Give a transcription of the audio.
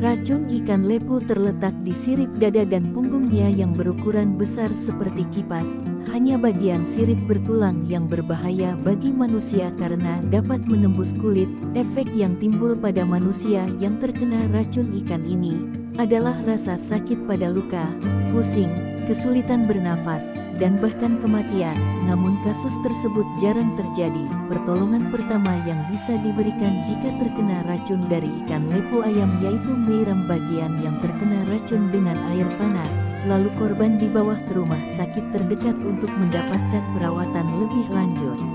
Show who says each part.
Speaker 1: Racun ikan lepu terletak di sirip dada dan punggungnya yang berukuran besar seperti kipas. Hanya bagian sirip bertulang yang berbahaya bagi manusia karena dapat menembus kulit. Efek yang timbul pada manusia yang terkena racun ikan ini adalah rasa sakit pada luka, pusing, kesulitan bernafas, dan bahkan kematian. Namun kasus tersebut jarang terjadi. Pertolongan pertama yang bisa diberikan jika terkena racun dari ikan lepu ayam yaitu menyiram bagian yang terkena racun dengan air panas. Lalu korban dibawa ke rumah sakit terdekat untuk mendapatkan perawatan lebih lanjut.